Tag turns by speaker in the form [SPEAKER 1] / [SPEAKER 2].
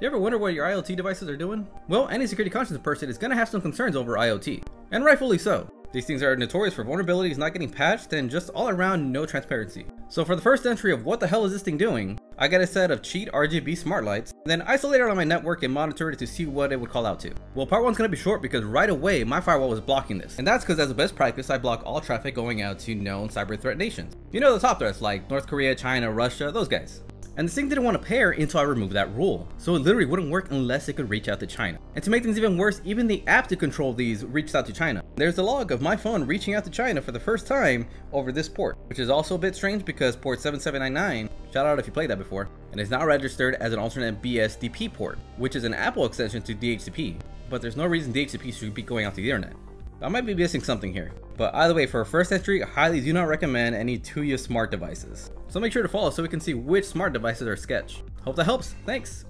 [SPEAKER 1] You ever wonder what your IoT devices are doing? Well, any security conscious person is gonna have some concerns over IoT, and rightfully so. These things are notorious for vulnerabilities not getting patched and just all around no transparency. So for the first entry of what the hell is this thing doing, I got a set of cheat RGB smart lights, then isolate it on my network and monitor it to see what it would call out to. Well part 1's gonna be short because right away my firewall was blocking this, and that's because as a best practice I block all traffic going out to known cyber threat nations. You know the top threats like North Korea, China, Russia, those guys. And the thing didn't want to pair until I removed that rule. So it literally wouldn't work unless it could reach out to China. And to make things even worse, even the app to control these reached out to China. There's a log of my phone reaching out to China for the first time over this port, which is also a bit strange because port 7799, shout out if you played that before, and is now registered as an alternate BSDP port, which is an Apple extension to DHCP. But there's no reason DHCP should be going out to the internet. I might be missing something here. But either way, for a first entry, I highly do not recommend any Tuya smart devices. So make sure to follow so we can see which smart devices are sketch. Hope that helps, thanks!